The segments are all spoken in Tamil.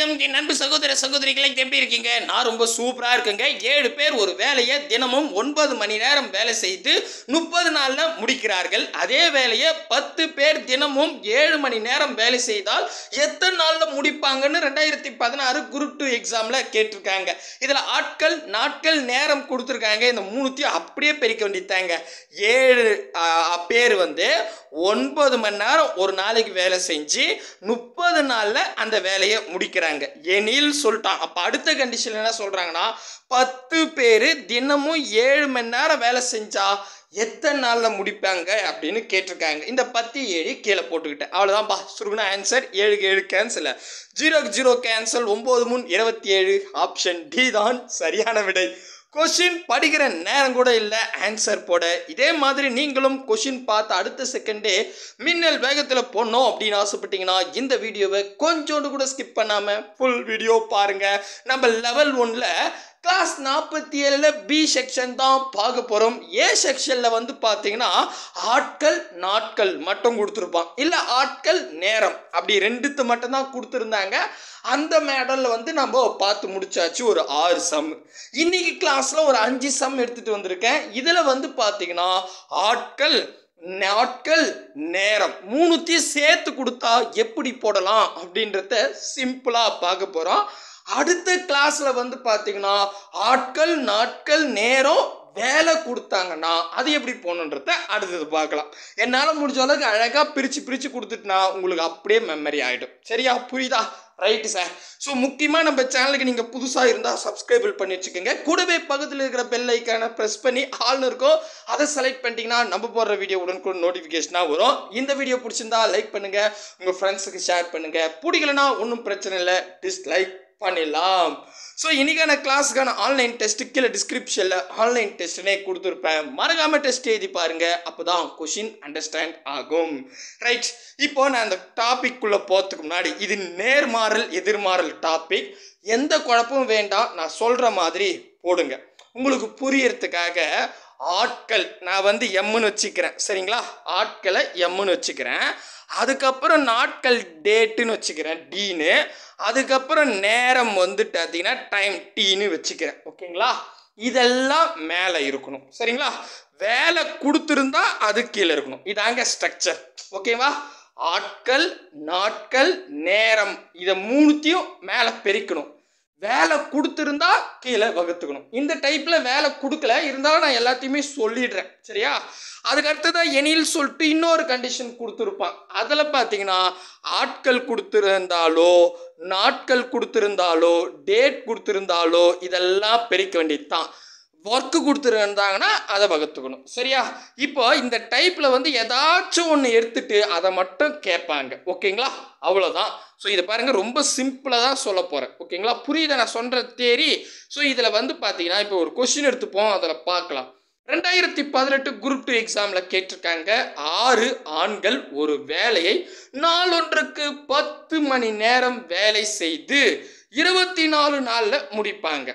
வணக்கம். என் நண்பு சகோதர சகோதரிகளை எப்படி இருக்கீங்க? நான் ரொம்ப சூப்பரா இருக்குங்க. ஏழு பேர் ஒரு வேலையை தினமும் ஒன்பது மணி நேரம் வேலை செய்து முப்பது நாள்ல முடிக்கிறார்கள். அதே வேலையை பத்து பேர் தினமும் ஏழு மணி நேரம் வேலை செய்தால் எத்தனை நாள்ல முடிப்பாங்கன்னு ரெண்டாயிரத்தி பதினாறு குரூப் டூ எக்ஸாம்ல கேட்டிருக்காங்க. இதுல ஆட்கள் நாட்கள் நேரம் கொடுத்துருக்காங்க. இந்த மூணுத்தையும் அப்படியே பெருக்க வேண்டித்தாங்க ஏழு பேர் வந்து ஒன்பது மணி நேரம் ஒரு நாளைக்கு வேலை செஞ்சு முப்பது நாளில் அந்த வேலையை முடிக்கிறாங்க. எனில் சொல்லிட்டான். அப்போ அடுத்த கண்டிஷன் என்ன சொல்கிறாங்கன்னா பத்து பேர் தினமும் ஏழு மணி நேரம் வேலை செஞ்சா எத்தனை நாளில் முடிப்பாங்க அப்படின்னு கேட்டிருக்காங்க. இந்த பத்து ஏழு கீழே போட்டுக்கிட்டேன். அவ்வளோதான்ப்பா சுருகுனா ஆன்சர் ஏழுக்கு ஏழு கேன்சல் ஜீரோக்கு ஜீரோ கேன்சல் ஒம்பது மூணு இருபத்தி ஏழு. ஆப்ஷன் டி தான் சரியான விடை. கொஷின் படிக்கிற நேரம் கூட இல்லை ஆன்சர் போட. இதே மாதிரி நீங்களும் கொஷின் பார்த்து அடுத்த செகண்டே மின்னல் வேகத்தில் போடணும் அப்படின்னு ஆசைப்பட்டீங்கன்னா இந்த வீடியோவை கொஞ்சோண்டு கூட ஸ்கிப் பண்ணாமல் ஃபுல் வீடியோ பாருங்கள் நம்ம லெவல் ஒன்னில் கிளாஸ் நாற்பத்தி ஏழில் பி செக்ஷன் தான் பார்க்க போகிறோம் ஏ செக்ஷனில் வந்து பார்த்தீங்கன்னா ஆட்கள் நாட்கள் மட்டும் கொடுத்துருப்பான் இல்லை ஆட்கள் நேரம். அப்படி ரெண்டுத்து மட்டும் தான் கொடுத்துருந்தாங்க. அந்த மேடலில் வந்து நம்ம பார்த்து முடிச்சாச்சு ஒரு ஆறு சம் இன்னைக்கு கிளாஸில் ஒரு அஞ்சு சம் எடுத்துகிட்டு வந்திருக்கேன். இதில் வந்து பார்த்தீங்கன்னா ஆட்கள் நாட்கள் நேரம் மூணுத்தையும் சேர்த்து கொடுத்தா எப்படி போடலாம் அப்படின்றத சிம்பிளாக பார்க்க போகிறோம் அடுத்த கிளாஸில் வந்து பார்த்தீங்கன்னா ஆட்கள் நாட்கள் நேரம் வேலை கொடுத்தாங்கன்னா அது எப்படி போகணுன்றத அடுத்தது பார்க்கலாம். என்னால் முடிஞ்ச அளவுக்கு அழகாக பிரித்து பிரித்து கொடுத்துட்டுனா உங்களுக்கு அப்படியே மெமரி ஆகிடும் சரியா? புரியுதா? ரைட்டு சார் ஸோ முக்கியமாக நம்ம சேனலுக்கு நீங்கள் புதுசாக இருந்தால் சப்ஸ்கிரைபிள் பண்ணி வச்சுக்கோங்க. கூடவே பக்கத்தில் இருக்கிற பெல் ஐக்கானை ப்ரெஸ் பண்ணி ஆள்னு இருக்கோ அதை செலக்ட் பண்ணிட்டீங்கன்னா நம்ம போடுற வீடியோ உடனுக்குடன் நோட்டிஃபிகேஷனாக வரும். இந்த வீடியோ பிடிச்சிருந்தா லைக் பண்ணுங்கள் உங்கள் ஃப்ரெண்ட்ஸுக்கு ஷேர் பண்ணுங்கள் பிடிக்கலனா ஒன்றும் பிரச்சனை இல்லை. டிஸ்லைக் பண்ணிடலாம். ஸோ இன்றைக்கான கிளாஸுக்கான ஆன்லைன் டெஸ்ட்டு கீழே டிஸ்கிரிப்ஷனில் ஆன்லைன் டெஸ்ட்னே கொடுத்துருப்பேன். மறக்காமல் டெஸ்ட் எழுதி பாருங்கள் அப்போ தான் கொஷின் அண்டர்ஸ்டாண்ட் ஆகும். ரைட் இப்போ நான் அந்த டாபிக்குள்ளே போகிறதுக்கு முன்னாடி இது நேர்மாறல் எதிர்மாறல் டாபிக் எந்த குழப்பமும் வேண்டாம். நான் சொல்கிற மாதிரி போடுங்க. உங்களுக்கு புரியறதுக்காக ஆட்கள் நான் வந்து எம்முன்னு வச்சுக்கிறேன். சரிங்களா? ஆட்களை எம்முன்னு வச்சுக்கிறேன். அதுக்கப்புறம் நாட்கள் டேட்டுன்னு வச்சுக்கிறேன் டீன்னு அதுக்கப்புறம் நேரம் வந்துட்டு பார்த்தீங்கன்னா டைம் டீன்னு வச்சுக்கிறேன். ஓகேங்களா? இதெல்லாம் மேலே இருக்கணும். சரிங்களா? வேலை கொடுத்துருந்தா அது கீழே இருக்கணும். இதாங்க ஸ்ட்ரக்சர் ஓகேவா? ஆட்கள் நாட்கள் நேரம். இதை மூணுத்தையும் மேலே பெருக்கணும். வேலை கொடுத்துருந்தா கீழே வகுத்துக்கணும். இந்த டைப்பில் வேலை கொடுக்கல. இருந்தாலும் நான் எல்லாத்தையுமே சொல்லிடுறேன். சரியா? அதுக்கு அடுத்ததான் எனில் சொல்லிட்டு இன்னொரு கண்டிஷன் கொடுத்துருப்பான். அதில் பார்த்தீங்கன்னா ஆட்கள் கொடுத்துருந்தாலோ நாட்கள் கொடுத்துருந்தாலோ டேட் கொடுத்துருந்தாலோ இதெல்லாம் பெருக்க வேண்டியது தான் ஒர்க்கு கொடுத்துருந்தாங்கன்னா அதை வகுத்துக்கணும். சரியா? இப்போ இந்த டைப்பில் வந்து ஏதாச்சும் ஒன்று எடுத்துட்டு அதை மட்டும் கேட்பாங்க. ஓகேங்களா? அவ்வளோதான் ஸோ இதை பாருங்கள் ரொம்ப சிம்பிளாக தான் சொல்ல போகிறேன் ஓகேங்களா? புரியுதா? நான் சொல்கிற தேரி ஸோ இதில் வந்து பார்த்தீங்கன்னா இப்போ ஒரு கொஷின் எடுத்துப்போம் அதில் பார்க்கலாம். ரெண்டாயிரத்தி பதினெட்டு குரூப் டூ எக்ஸாமில் கேட்டிருக்காங்க. ஆறு ஆண்கள் ஒரு வேலையை நாளொன்றுக்கு பத்து மணி நேரம் வேலை செய்து இருபத்தி நாலு நாளில் முடிப்பாங்க.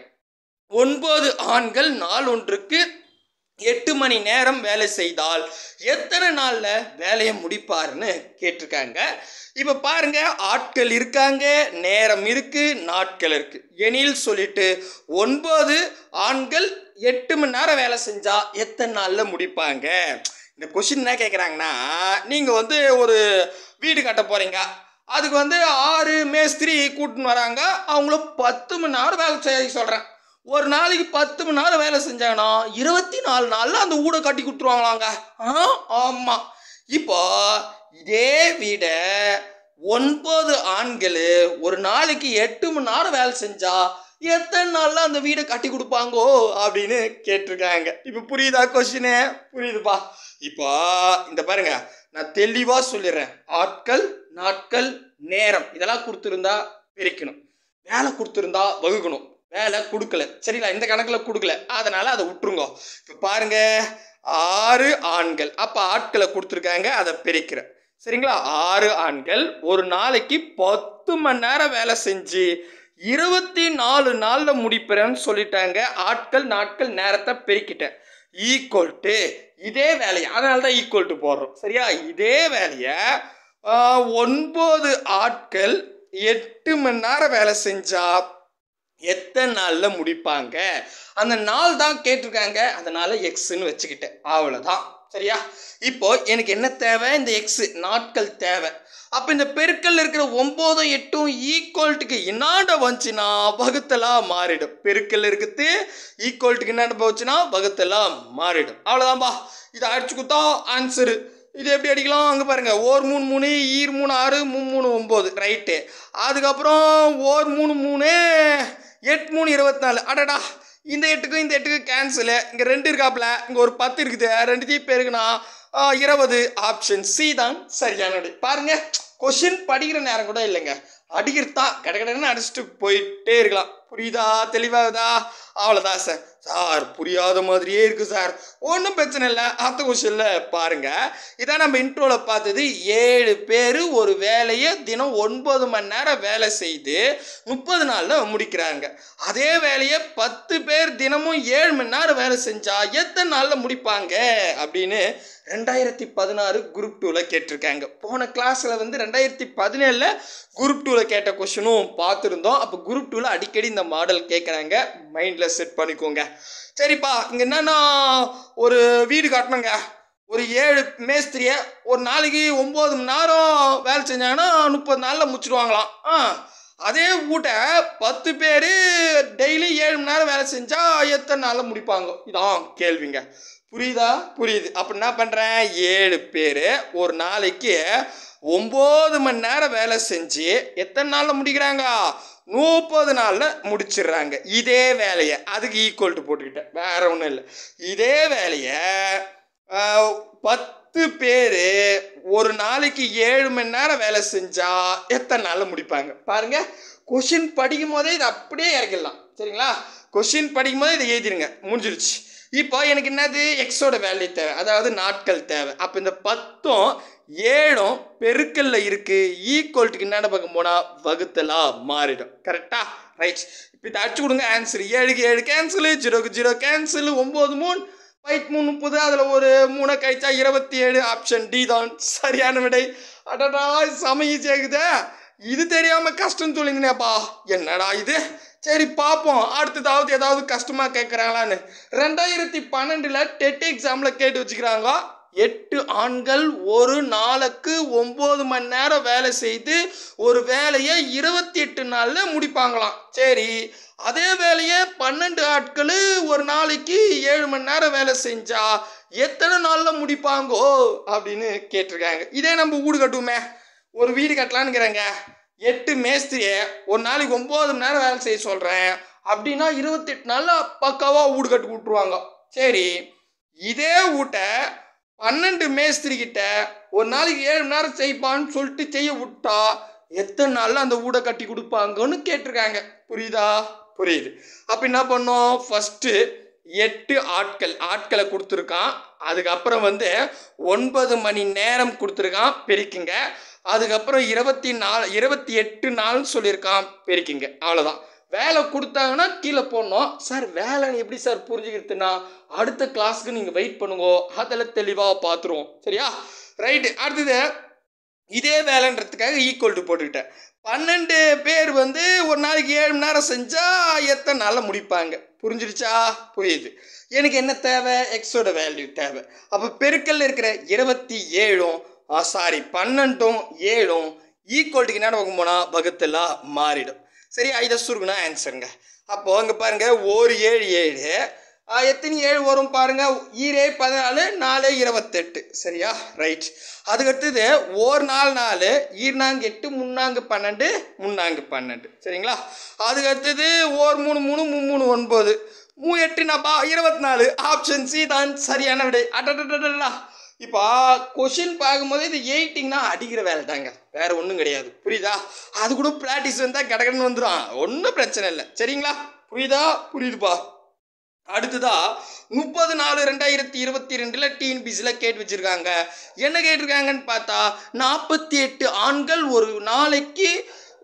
ஒன்பது ஆண்கள் நாள் ஒன்றுக்கு எட்டு மணி நேரம் வேலை செய்தால் எத்தனை நாளில் வேலையை முடிப்பாருன்னு கேட்டிருக்காங்க. இப்போ பாருங்க ஆட்கள் இருக்காங்க நேரம் இருக்கு நாட்கள் இருக்கு. எனில் சொல்லிட்டு ஒன்பது ஆண்கள் எட்டு மணி நேரம் வேலை செஞ்சால் எத்தனை நாளில் முடிப்பாங்க? இந்த கொஷின் என்ன கேட்குறாங்கன்னா நீங்கள் வந்து ஒரு வீடு கட்ட போகிறீங்க அதுக்கு வந்து ஆறு மேஸ்திரி கூட்டின்னு வராங்க அவங்கள பத்து மணி நேரம் வேலை செய்ய சொல்கிறேன் ஒரு நாளைக்கு பத்து மணி நேரம் வேலை செஞ்சாங்கன்னா இருபத்தி நாலு நாளில் அந்த ஊடை கட்டி கொடுத்துருவாங்களாங்க. ஆ ஆமாம் இப்போ இதே வீட ஒன்பது ஆண்கள் ஒரு நாளைக்கு எட்டு மணி நேரம் வேலை செஞ்சா எத்தனை நாளில் அந்த வீடை கட்டி கொடுப்பாங்கோ அப்படின்னு கேட்டிருக்காங்க. இப்போ புரியுதா கொஸ்டினு புரியுதுப்பா. இப்போ இந்த பாருங்க நான் தெளிவாக சொல்லிடுறேன். ஆட்கள் நாட்கள் நேரம். இதெல்லாம் கொடுத்துருந்தா பிரிக்கணும். வேலை கொடுத்துருந்தா வகுக்கணும். வேலை கொடுக்கல. சரிங்களா? இந்த கணக்கில் கொடுக்கல. அதனால் அதை விட்டுருங்க. இப்போ பாருங்க. ஆறு ஆண்கள். அப்போ ஆட்களை கொடுத்துருக்காங்க. அதை பிரிக்கிறேன். சரிங்களா? ஆறு ஆண்கள். ஒரு நாளைக்கு பத்து மணி நேரம் வேலை செஞ்சு இருபத்தி நாலு நாளில் முடிப்பிறேன்னு சொல்லிட்டாங்க. ஆட்கள் நாட்கள் நேரத்தை பெருக்கிட்டேன். ஈக்குவல் டு இதே வேலையை. அதனால தான் ஈக்குவல் டு போடுறோம். சரியா? இதே வேலையை ஒன்பது ஆட்கள் எட்டு மணி நேரம் வேலை செஞ்சால் எத்தனை நாளில் முடிப்பாங்க? அந்த நாள் தான் கேட்டிருக்காங்க. அதனால் எக்ஸுன்னு வச்சுக்கிட்டேன். அவ்வளோதான் சரியா? இப்போ எனக்கு என்ன தேவை? இந்த எக்ஸு நாட்கள் தேவை. அப்போ இந்த பெருக்கல் இருக்கிற ஒம்போதும் எட்டும் ஈக்குவல்ட்டுக்கு என்னாண்ட வந்துச்சுன்னா வகுத்தலாக மாறிடும். பெருக்கல் இருக்குது ஈக்குவல்ட்டுக்கு என்னாண்ட போச்சுன்னா வகுத்தலாக மாறிடும். அவ்வளோதான்பா இதை அடிச்சு கொடுத்தா ஆன்சரு இது எப்படி அடிக்கலாம்? அங்கே பாருங்கள் ஓர் மூணு மூணு ஈர் மூணு ஆறு மூணு மூணு ஒம்பது. ரைட்டு அதுக்கப்புறம் ஓர் மூணு மூணு எட்டு மூணு இருபத்தி நாலு. அடடா இந்த எட்டுக்கும் இந்த எட்டுக்கும் கேன்சலு இங்கே ரெண்டு இருக்காப்புல. இங்கே ஒரு பத்து இருக்குது. ரெண்டுத்தையும் பேருக்குண்ணா இருபது ஆப்ஷன் சி தான் சரியான விடை பாருங்க கொஷின் படிக்கிற நேரம் கூட இல்லைங்க. அடிக்கிறதா கடகடன்னு அடிச்சுட்டு போயிட்டே இருக்கலாம். புரியுதா? தெளிவாகுதா? அவ்வளோதான் சார் சார் புரியாத மாதிரியே இருக்குது சார். ஒன்றும் பிரச்சனை இல்லை. அடுத்த கொஷனில் பாருங்கள் இதான் நம்ம இன்ட்ரோவில் பார்த்தது ஏழு பேர் ஒரு வேலையை தினம் ஒன்பது மணி நேரம் வேலை செய்து முப்பது நாளில் முடிக்கிறாங்க. அதே வேலையை பத்து பேர் தினமும் ஏழு மணி நேரம் வேலை செஞ்சால் எத்தனை நாளில் முடிப்பாங்க? அப்படின்னு ரெண்டாயிரத்தி பதினாறு குரூப் டூவில் கேட்டிருக்காங்க. போன கிளாஸில் வந்து ரெண்டாயிரத்தி பதினேழில் குரூப் டூவில் கேட்ட கொஷனும் பார்த்துருந்தோம். அப்போ குரூப் டூவில் அடிக்கடி இந்த மாடல் கேட்குறாங்க மைண்டில் செட் பண்ணிக்கோங்க. சரிப்பா இங்கே என்னென்னா ஒரு வீடு கட்டணுங்க. ஒரு ஏழு மேஸ்திரியை ஒரு நாளைக்கு ஒம்பது மணி நேரம் வேலை செஞ்சாங்கன்னா முப்பது நாளில் முடிச்சிடுவாங்களாம் ஆ அதே வீட்டை பத்து பேர் டெய்லி ஏழு மணி நேரம் வேலை செஞ்சால் எத்தனை நாளில் முடிப்பாங்க? இதான் கேள்விங்க. புரியுதா? புரியுது. அப்போ என்ன பண்ணுறேன் ஏழு பேர் ஒரு நாளைக்கு ஒம்பது மணி நேரம் வேலை செஞ்சு எத்தனை நாளில் முடிக்கிறாங்க? முப்பது நாளில் முடிச்சிடுறாங்க. இதே வேலையை அதுக்கு ஈக்குவல் டு போட்டுக்கிட்டேன் வேற ஒன்றும் இல்லை. இதே வேலையை பத்து பேர் ஒரு நாளைக்கு ஏழு மணி நேரம் வேலை செஞ்சால் எத்தனை நாளில் முடிப்பாங்க? பாருங்க. கொஷின் படிக்கும் போதே இதை அப்படியே இறக்கிடலாம். சரிங்களா? கொஷின் படிக்கும் போதே இதை எழுதிருங்க முடிஞ்சிருச்சு. இப்போ எனக்கு என்னது? எக்ஸோட வேல்யூ தேவை. அதாவது நாட்கள் தேவை. அப்போ இந்த பத்தும் ஏழும் பெருக்கல்ல இருக்கு. ஈக்குவல்ட்டுக்கு என்னென்ன பக்கம் போனால் வகுத்தலா மாறிடும். கரெக்டா ரைட் இப்போ இதை அடிச்சு கொடுங்க. ஆன்சர் ஏழுக்கு ஏழு. கேன்சலு ஜீரோக்கு ஜீரோ. கேன்சல் ஒம்பது மூணு. ஃபைட் மூணு முப்பது. அதில் ஒரு மூணை கழிச்சா இருபத்தி ஏழு. ஆப்ஷன் டி தான். சரியான விடை. அடடா சமையல் ஈஸியாகுதே இது தெரியாமல் கஷ்டம் சொல்லிங்கனேப்பா என்னடா இது? சரி பார்ப்போம் அடுத்ததாவது ஏதாவது கஷ்டமாக கேட்குறாங்களான்னு ரெண்டாயிரத்தி பன்னெண்டில் டெட் எக்ஸாமில் கேட்டு வச்சுக்கிறாங்க. எட்டு ஆண்கள் ஒரு நாளுக்கு ஒம்பது மணி நேரம் வேலை செய்து ஒரு வேலையை இருபத்தி எட்டு நாளில் முடிப்பாங்களாம். சரி அதே வேலையை பன்னெண்டு ஆட்கள் ஒரு நாளைக்கு ஏழு மணி நேரம் வேலை செஞ்சா எத்தனை நாளில் முடிப்பாங்கோ அப்படின்னு கேட்டிருக்காங்க. இதே நம்ம வீடு கட்டுவோமே ஒரு வீடு கட்டலான்னுங்கிறேங்க. எட்டு மேஸ்திரியை ஒரு நாளைக்கு ஒம்பது மணி நேரம் வேலை செய்ய சொல்கிறேன் அப்படின்னா இருபத்தெட்டு நாளில் பக்காவாக வீடு கட்டி விட்ருவாங்க சரி இதே வீட்டை பன்னெண்டு மேஸ்திரி கிட்ட ஒரு நாளைக்கு ஏழு மணி நேரம் செய்ப்பான்னு சொல்லிட்டு செய்ய விட்டா எத்தனை நாளில் அந்த ஊடை கட்டி கொடுப்பாங்கன்னு கேட்டிருக்காங்க. புரியுதா? புரியுது. அப்போ என்ன பண்ணோம்? ஃபஸ்ட்டு எட்டு ஆட்கள் ஆட்களை கொடுத்துருக்கான். அதுக்கப்புறம் வந்து ஒன்பது மணி நேரம் கொடுத்துருக்கான் பெருக்குங்க. அதுக்கப்புறம் இருபத்தி நாலு இருபத்தி எட்டு நாள்னு சொல்லியிருக்கான் பெருக்குங்க. அவ்வளோதான் வேலை கொடுத்தாங்கன்னா கீழே போடணும். சார் வேலை எப்படி சார் புரிஞ்சுக்கிறதுனா அடுத்த கிளாஸ்க்கு நீங்கள் வெயிட் பண்ணுங்க. அதில் தெளிவாக பார்த்துருவோம் சரியா? ரைட்டு அடுத்தது இதே வேலைன்றதுக்காக ஈக்குவல் டு போட்டுக்கிட்டேன். பன்னெண்டு பேர் வந்து ஒரு நாளைக்கு ஏழு மணி நேரம் செஞ்சால் எத்தனை நாளில் முடிப்பாங்க? புரிஞ்சிருச்சா? புரியுது. எனக்கு என்ன தேவை? எக்ஸோட வேல்யூ தேவை. அப்போ பெருக்கல்ல இருக்கிற இருபத்தி ஏழும் சாரி பன்னெண்டும் ஏழும் ஈக்குவல்ட்டுக்கு என்ன பக்கம் போனால் வகுத்தலா மாறிடும். சரி இதை சுருக்குனா ஆன்சருங்க அப்போது அங்கே பாருங்கள் ஒரு ஏழு ஏழு. எத்தனை ஏழு வரும் பாருங்கள் ஈரே பதினாலு நாலு இருபத்தெட்டு. சரியா? ரைட் அதுக்கடுத்தது ஓர் நாலு நாலு ஈர்நாங்க எட்டு முன்னாங்கு பன்னெண்டு முன்னாங்கு பன்னெண்டு. சரிங்களா? அதுக்கடுத்தது ஓர் மூணு மூணு மூணு மூணு ஒன்பது. மூ எட்டு நாப்பா இருபத்தி நாலு. ஆப்ஷன் சி தான் சரியான விடை. அடடடடா இப்போ கொஷின் பார்க்கும்போது இது எயிட்டிங்னா அடிக்கிற வேலை தாங்க. வேற ஒன்றும் கிடையாது. புரியுதா? அது கூட ப்ராக்டிஸ் வந்தால் கிடக்கணும்னு வந்துடும் ஒன்றும் பிரச்சனை இல்லை. சரிங்களா? புரியுதா? புரியுதுப்பா. அடுத்ததா முப்பது நாலு ரெண்டாயிரத்தி இருபத்தி ரெண்டில் டிஎன்பிசியில் கேட்டு வச்சுருக்காங்க. என்ன கேட்டிருக்காங்கன்னு பார்த்தா நாற்பத்தி எட்டு ஆண்கள் ஒரு நாளைக்கு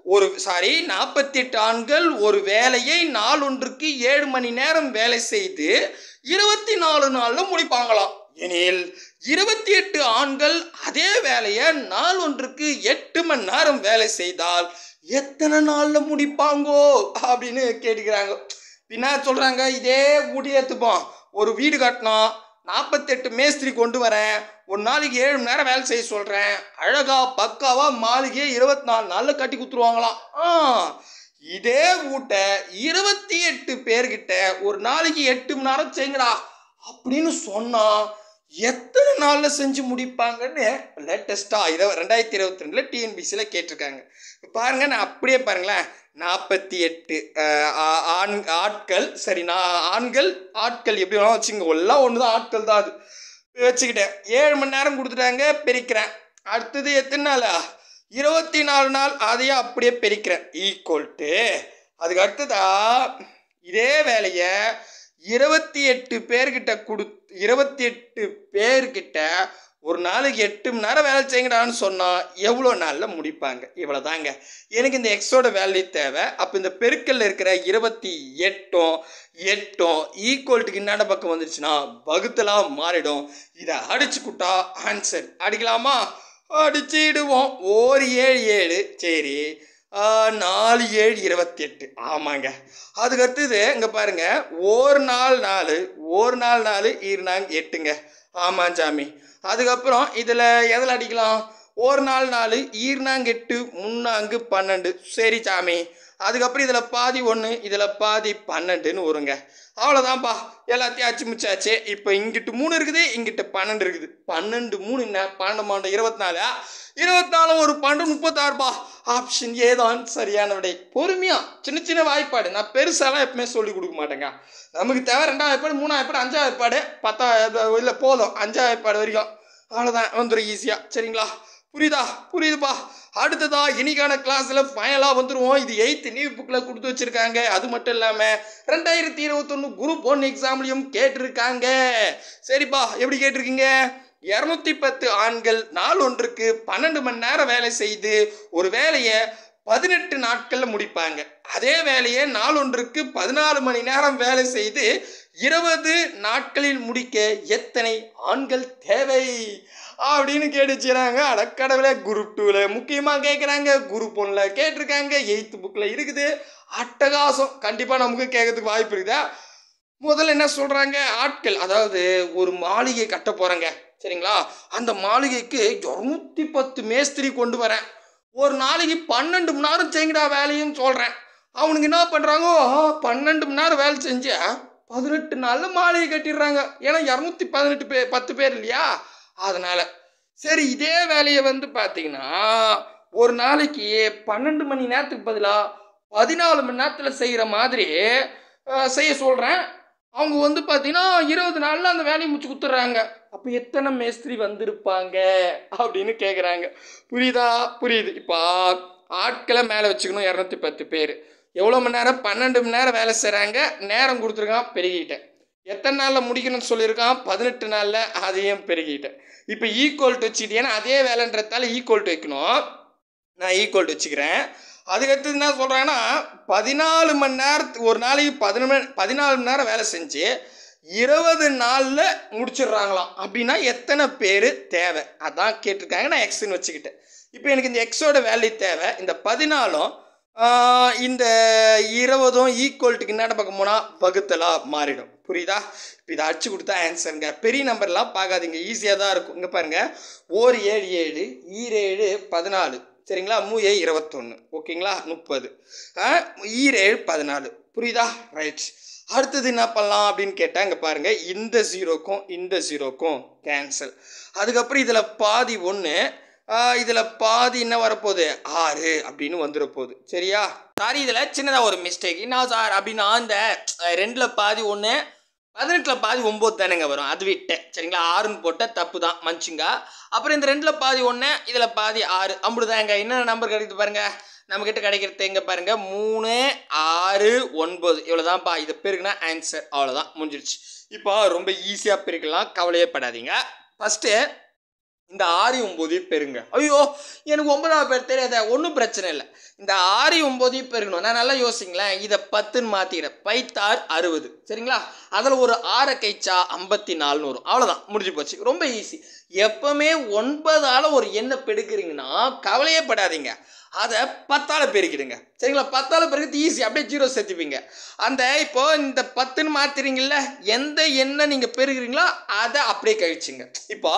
ஒரு சாரி நாற்பத்தி எட்டு ஆண்கள் ஒரு வேலையை நாளொன்றுக்கு ஏழு மணி நேரம் வேலை செய்து இருபத்தி நாலு நாளில் முடிப்பாங்களாம். எனில் இருபத்தி எட்டு ஆண்கள் அதே வேலையை நாள் ஒன்றுக்கு எட்டு மணி நேரம் வேலை செய்தால் எத்தனை நாளில் முடிப்பாங்கோ அப்படின்னு கேட்டுக்கிறாங்க. பின்னா சொல்கிறாங்க இதே ஊட்டி ஒரு வீடு கட்டணும் நாற்பத்தெட்டு மேஸ்திரி கொண்டு வரேன். ஒரு நாளைக்கு ஏழு மணி நேரம் வேலை செய்ய சொல்கிறேன் அழகா பக்காவாக மாளிகையை இருபத்தி நாலு நாளில் கட்டி கொடுத்துருவாங்களாம். ஆ இதே வீட்டை இருபத்தி எட்டு பேர்கிட்ட ஒரு நாளைக்கு எட்டு மணி நேரம் செய்யுங்கடா அப்படின்னு சொன்னால் எத்தனை நாளில் செஞ்சு முடிப்பாங்கன்னு லேட்டஸ்ட்டாக இதை ரெண்டாயிரத்தி இருபத்தி ரெண்டில் டிஎன்பிசியில் கேட்டிருக்காங்க. பாருங்கள் பாருங்க நான் அப்படியே பாருங்களேன். நாற்பத்தி எட்டு ஆண் ஆட்கள் சரி நான் ஆண்கள் ஆட்கள் எப்படி வேணாலும் வச்சுங்க எல்லாம் ஒன்று தான் ஆட்கள் தான் அது. வச்சுக்கிட்டேன். ஏழு மணி நேரம் கொடுத்துட்டாங்க பிரிக்கிறேன். அடுத்தது எத்தனை நாளா? இருபத்தி நாலு நாள் அதையும் அப்படியே பிரிக்கிறேன். ஈக்குவல் டு அதுக்கு அடுத்ததா இதே வேலையை இருபத்தி எட்டு பேர்கிட்ட கொடு இருபத்தி எட்டு பேர்கிட்ட ஒரு நாளைக்கு எட்டு மணி நேரம் வேலை செய்யுங்கடான்னு சொன்னால் எவ்வளோ நாளில் முடிப்பாங்க? இவ்வளோ தாங்க எனக்கு இந்த எக்ஸோட வேல்யூ தேவை. அப்போ இந்த பெருக்கல்ல இருக்கிற இருபத்தி எட்டும் எட்டும் ஈக்குவல்ட்டுக்கு என்னென்ன பக்கம் வந்துருச்சுன்னா பகுத்தலாக மாறிடும். இதை அடிச்சுக்கிட்டா ஆன்சர் அடிக்கலாமா? அடிச்சிடுவோம். ஒரு ஏழு ஏழு. சரி. நாலு ஏழு இருபத்தி எட்டு ஆமாங்க. அதுக்கடுத்தது இங்கே பாருங்க. ஒரு நாள் நாலு. ஒரு நாள் நாலு ஈர்னாங்க எட்டுங்க. ஆமாம் சாமி. அதுக்கப்புறம் இதில் எதில் அடிக்கலாம்? ஒரு நாள் நாலு ஈர்னாங்க எட்டு முன்னாங்கு பன்னெண்டு. சரி சாமி. அதுக்கப்புறம் இதில் பாதி ஒன்று இதில் பாதி பன்னெண்டுன்னு வருங்க அவ்வளோதான்ப்பா எல்லாத்தையும் அச்சு முச்சாச்சு இப்போ இங்கிட்டு மூணு இருக்குது இங்கிட்டு பன்னெண்டு இருக்குது. பன்னெண்டு மூணு என்ன? பன்னெண்டு பன்னெண்டு இருபத்தி நாலு இருபத்தி நாலு ஒரு பன்னெண்டு முப்பத்தாறுப்பா. ஆப்ஷன் ஏ தான் சரியான விடை. பொறுமையாக சின்ன சின்ன வாய்ப்பாடு. நான் பெருசாலாம் எப்பவுமே சொல்லி கொடுக்க மாட்டேங்க. நமக்கு தேவை ரெண்டாவது வாய்ப்பாடு மூணாவது வாய்ப்பாடு அஞ்சாவது வாய்ப்பாடு பத்தாவது இல்லை போதும். அஞ்சாவது வாய்ப்பாடு வரைக்கும். அவ்வளோதான் வந்துடும் ஈஸியாக சரிங்களா? புரியுதா? புரியுதுப்பா. அடுத்ததா இனிக்கான கிளாஸில் ஃபைனலாக வந்துடுவோம் இது எயித்து நியூ புக்கில் கொடுத்து வச்சுருக்காங்க. அது மட்டும் இல்லாமல் ரெண்டாயிரத்தி இருபத்தொன்று குரூப் ஒன் எக்ஸாம்லையும் கேட்டிருக்காங்க. சரிப்பா எப்படி கேட்டிருக்கீங்க? இரநூத்தி பத்து ஆண்கள் நாள் ஒன்றுக்கு பன்னெண்டு மணி நேரம் வேலை செய்து ஒரு வேலையை பதினெட்டு நாட்களில் முடிப்பாங்க. அதே வேலையை நாள் ஒன்றுக்கு பதினாலு மணி நேரம் வேலை செய்து இருபது நாட்களில் முடிக்க எத்தனை ஆண்கள் தேவை? அப்படின்னு கேட்டுச்சுறாங்க. அடக்கடவுளே குரூப் டூவில் முக்கியமாக கேட்குறாங்க குரூப் ஒன்றில் கேட்டிருக்காங்க. எயித்து புக்கில் இருக்குது. அட்டகாசம். கண்டிப்பாக நமக்கு கேட்கறதுக்கு வாய்ப்பு இருக்குதா? முதல்ல என்ன சொல்கிறாங்க ஆட்கள் அதாவது ஒரு மாளிகை கட்ட போகிறேங்க சரிங்களா? அந்த மாளிகைக்கு இரநூத்தி பத்து மேஸ்திரி கொண்டு வரேன். ஒரு நாளைக்கு பன்னெண்டு மணி நேரம் செய்யுங்கடா வேலையும் சொல்கிறேன் அவனுக்கு என்ன பண்ணுறாங்க பன்னெண்டு மணி நேரம் வேலை செஞ்சு பதினெட்டு நாளில் மாளிகை கட்டிடுறாங்க. ஏன்னா இரநூத்தி பதினெட்டு பே பத்து பேர் இல்லையா? அதனால். சரி இதே வேலையை வந்து பார்த்தீங்கன்னா ஒரு நாளைக்கு பன்னெண்டு மணி நேரத்துக்கு பதிலாக பதினாலு மணி நேரத்தில் செய்கிற மாதிரி செய்ய சொல்கிறேன் அவங்க வந்து பார்த்தீங்கன்னா இருபது நாளில் அந்த வேலையை முடிச்சு கொடுத்துட்றாங்க அப்போ எத்தனை மேஸ்திரி வந்திருப்பாங்க அப்படின்னு கேட்குறாங்க புரியுதா? புரியுது. இப்போ ஆட்களை மேலே வச்சுக்கணும் இரநூத்தி பத்து பேர். எவ்வளோ மணி நேரம்? பன்னெண்டு மணி நேரம் வேலை செய்கிறாங்க நேரம் கொடுத்துருக்கான் பெருகிட்டேன் எத்தனை நாளில் முடிக்கணும்னு சொல்லியிருக்கான்? பதினெட்டு நாளில் அதையும் பெருகிட்டேன் இப்போ ஈக்குவல் டு வச்சுக்கிட்டு ஏன்னா அதே வேலைன்றதால ஈக்குவல் டு வைக்கணும். நான் ஈக்குவல் டு வச்சுக்கிறேன். அதுக்கடுத்து என்ன சொல்கிறாங்கன்னா பதினாலு மணி நேரத்துக்கு ஒரு நாளைக்கு பதினொன்று பதினாலு மணி நேரம் வேலை செஞ்சு இருபது நாளில் முடிச்சிடுறாங்களாம். அப்படின்னா எத்தனை பேர் தேவை? அதான் கேட்டிருக்காங்க நான் எக்ஸ்ன்னு வச்சுக்கிட்டேன். இப்போ எனக்கு இந்த எக்ஸோட வேல்யூ தேவை. இந்த பதினாலும் இந்த இருபதும் ஈக்குவல்ட்டுக்கு என்னென்ன பக்கம் போனால் வகுத்தலாக மாறிடும். புரியுதா? இப்போ இதை அடிச்சு கொடுத்தா ஆன்சருங்க பெரிய நம்பர்லாம் பார்க்காதீங்க. ஈஸியாக தான் இருக்கும். இங்கே பாருங்கள் ஓர் ஏழு ஏழு ஈரேழு பதினாலு. சரிங்களா? மூஏ இருபத்தொன்று ஓகேங்களா? முப்பது. ஈரேழு பதினாலு. புரியுதா? ரைட் அடுத்தது என்ன பண்ணலாம் அப்படின்னு கேட்டால் இங்கே பாருங்கள் இந்த ஜீரோக்கும் இந்த ஜீரோக்கும் கேன்சல் அதுக்கப்புறம் இதில் பாதி ஒன்று இதில் பாதி என்ன வரப்போகுது. ஆறு அப்படின்னு வந்துட போகுது சரியா? சாரி இதில் சின்னதாக ஒரு மிஸ்டேக் என்ன சார் அப்படின்னு இந்த ரெண்டில் பாதி ஒன்று பதினெட்டில் பாதி ஒம்பது தானேங்க வரும். அது விட்டேன். சரிங்களா? ஆறுன்னு போட்டால் தப்பு தான். மன்னிச்சுங்க. அப்புறம் இந்த ரெண்டில் பாதி ஒன்று இதில் பாதி ஆறு. அம்புடுதாங்க. என்ன நம்பர் கிடைக்குது பாருங்க. நம்மக்கிட்ட கிடைக்கிறது எங்கே பாருங்க? மூணு ஆறு ஒன்பது. இவ்வளோதான்ப்பா இது பெருக்குனா ஆன்சர் அவ்வளோதான் முடிஞ்சிருச்சு. இப்போ ரொம்ப ஈஸியாக பெருக்கலாம். கவலையே படாதீங்க. ஃபஸ்ட்டு இந்த ஆறு ஒம்போதையும் பெருங்க. ஐயோ எனக்கு ஒன்பதாவது பேர் தெரியாத ஒன்றும் பிரச்சனை இல்லை. இந்த ஆறு ஒம்போதையும் பெருகணும் நான் நல்லா யோசிங்களேன். இதை பத்துன்னு மாற்றிக்கிறேன் பைத்தார் அறுபது. சரிங்களா? அதில் ஒரு ஆறை கைச்சா ஐம்பத்தி நாலுன்னு வரும் அவ்வளோதான் முடிஞ்சு போச்சு. ரொம்ப ஈஸி எப்பவுமே ஒன்பதால் ஒரு எண்ணை பெடுக்கிறீங்கன்னா கவலையே படாதீங்க. அதை பத்தால் பெருக்கிடுங்க. சரிங்களா? பத்தால் பெருக்கிறது ஈஸி அப்படியே ஜீரோ சேர்த்துப்பீங்க. அந்த இப்போ இந்த பத்துன்னு மாற்றுறீங்கள எந்த எண்ணெய் நீங்கள் பெருகிறீங்களோ அதை அப்படியே கழிச்சுங்க. இப்போ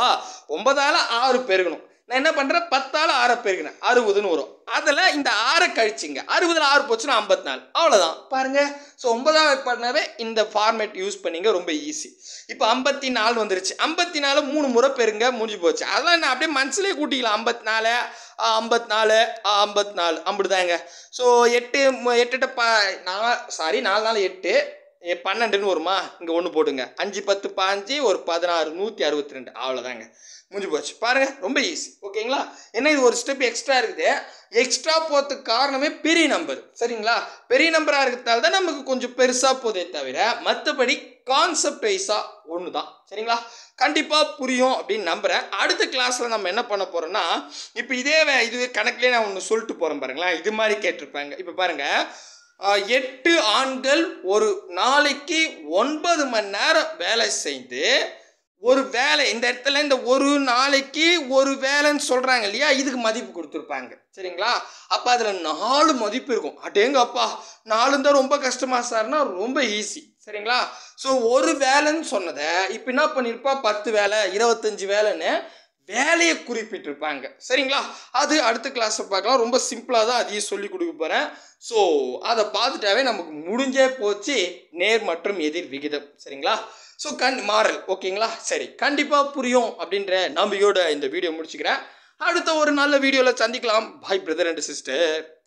ஒன்பதால் ஆறு பெருகணும். நான் என்ன பண்ணுறேன் பத்தால் ஆறை பெருக்கினேன். அறுபதுன்னு வரும். அதில் இந்த ஆறை கழிச்சிங்க. அறுபதில் ஆறு போச்சுன்னா ஐம்பத்தி நாலு அவ்வளோதான் பாருங்கள் ஸோ ஒன்பதாவது பண்ணவே இந்த ஃபார்மேட் யூஸ் பண்ணிங்க ரொம்ப ஈஸி இப்போ ஐம்பத்தி நாலு வந்துருச்சு. ஐம்பத்தி நாலு மூணு முறை பெருங்க முடிஞ்சு போச்சு. அதெல்லாம் நான் அப்படியே மனசுலேயே கூட்டிக்கலாம். ஐம்பத்தி நாலு ஐம்பத்தி நாலு ஐம்பத்தி நாலு அப்படிதாங்க. ஸோ எட்டு ம- எட்டு ப நான் சாரி நாலு நாலு எட்டு. பன்னெண்டுன்னு வருமா? இங்கே ஒன்று போடுங்க. அஞ்சு பத்து பாஞ்சு ஒரு பதினாறு நூற்றி அறுபத்தி ரெண்டு. அவ்வளோதாங்க முடிஞ்சு போச்சு. பாருங்க ரொம்ப ஈஸி ஓகேங்களா? என்ன இது ஒரு ஸ்டெப் எக்ஸ்ட்ரா இருக்குது? எக்ஸ்ட்ரா போகிறதுக்கு காரணமே பெரிய நம்பர் சரிங்களா? பெரிய நம்பராக இருக்கிறதால தான் நமக்கு கொஞ்சம் பெருசாக போதே தவிர மற்றபடி கான்செப்ட் வைஸாக ஒன்று தான் சரிங்களா? கண்டிப்பாக புரியும் அப்படின்னு நம்புகிறேன் அடுத்த கிளாஸில் நம்ம என்ன பண்ண போகிறோம்னா இப்போ இதே வே- இதுவே கணக்குலேயே நான் ஒன்று சொல்லிட்டு போகிறேன் பாருங்களேன். இது மாதிரி கேட்டிருப்பாங்க. இப்போ பாருங்கள் எட்டு ஆண்கள் ஒரு நாளைக்கு ஒன்பது மணி நேரம் வேலை செய்து ஒரு வேலை இந்த இடத்துல இந்த ஒரு நாளைக்கு ஒரு வேலைன்னு சொல்கிறாங்க இல்லையா? இதுக்கு மதிப்பு கொடுத்துருப்பாங்க. சரிங்களா? அப்போ அதில் நாலு மதிப்பு இருக்கும். அடேங்க அப்பா நாலு தான் ரொம்ப கஷ்டமா சார்னா ரொம்ப ஈஸி சரிங்களா? ஸோ ஒரு வேலைன்னு சொன்னதை இப்போ என்ன பண்ணியிருப்பா பத்து வேலை இருபத்தஞ்சி வேலைன்னு வேலையை குறிப்பிட்டிருப்பாங்க. சரிங்களா? அது அடுத்த கிளாஸை பார்க்கலாம். ரொம்ப சிம்பிளாக தான் அதையும் சொல்லி கொடுக்க போகிறேன் ஸோ அதை பார்த்துட்டாவே நமக்கு முடிஞ்சே போச்சு. நேர் மற்றும் எதிர் விகிதம். சரிங்களா? ஸோ கண் மாறல் ஓகேங்களா? சரி கண்டிப்பாக புரியும் அப்படின்ற நம்பிக்கையோட இந்த வீடியோ முடிச்சுக்கிறேன். அடுத்த ஒரு நல்ல வீடியோவில் சந்திக்கலாம். பாய் பிரதர் அண்ட் சிஸ்டர்